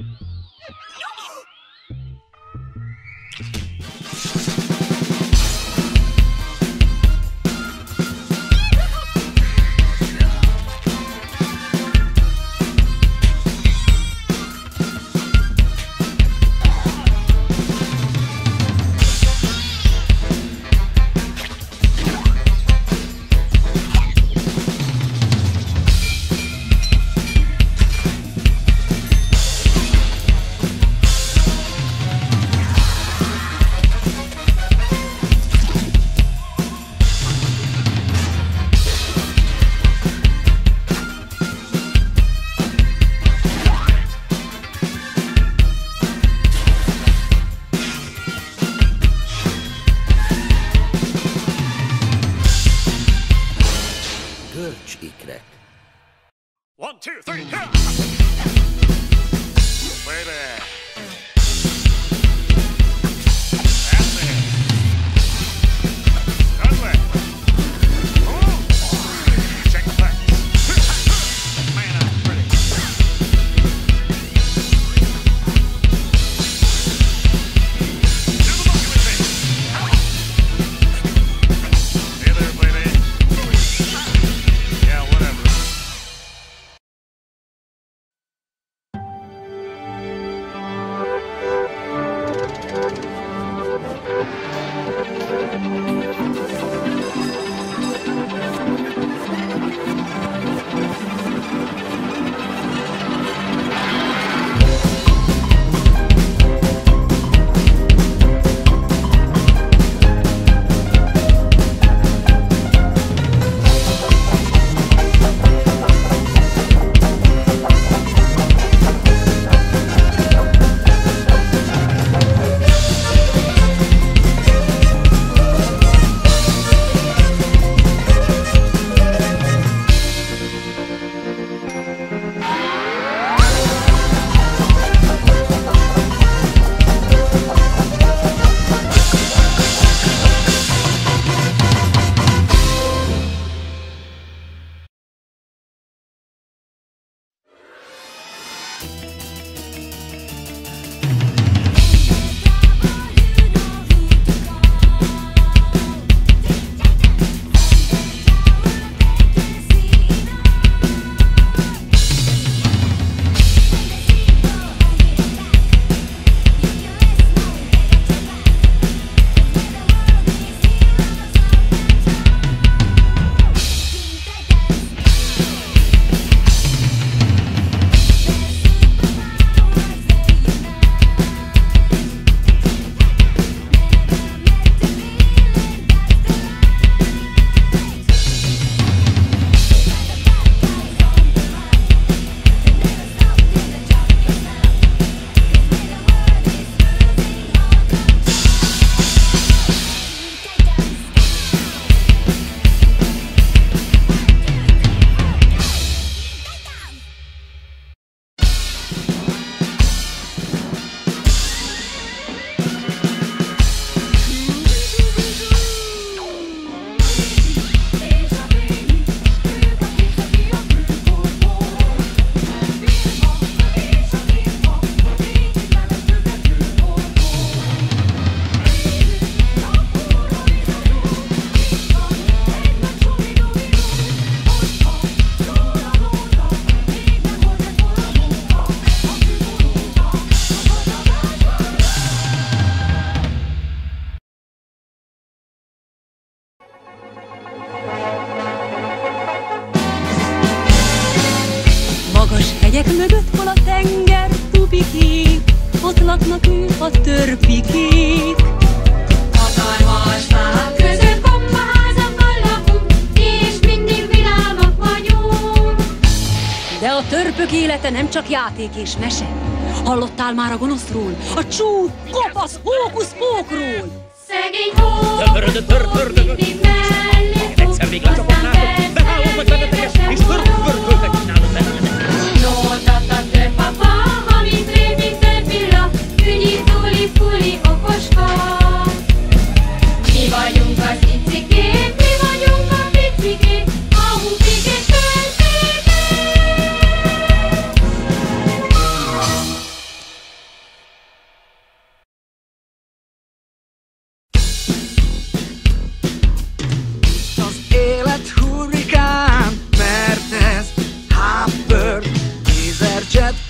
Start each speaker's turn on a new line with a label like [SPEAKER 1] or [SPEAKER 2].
[SPEAKER 1] よっ Görcs ikrek.
[SPEAKER 2] One, two, three, yeah! Baby.
[SPEAKER 3] Törpikék.
[SPEAKER 4] Hatalmas fák között kombaházakban lakunk, és mindig vidámak vagyunk.
[SPEAKER 3] De a törpök élete nem csak játék és mese. Hallottál már a gonoszról, a csú, kopasz, hókusz pókról?
[SPEAKER 4] Szegény hó,
[SPEAKER 5] Tömörödött, tör- tördögött.
[SPEAKER 4] mindig mellé fog.
[SPEAKER 5] кричат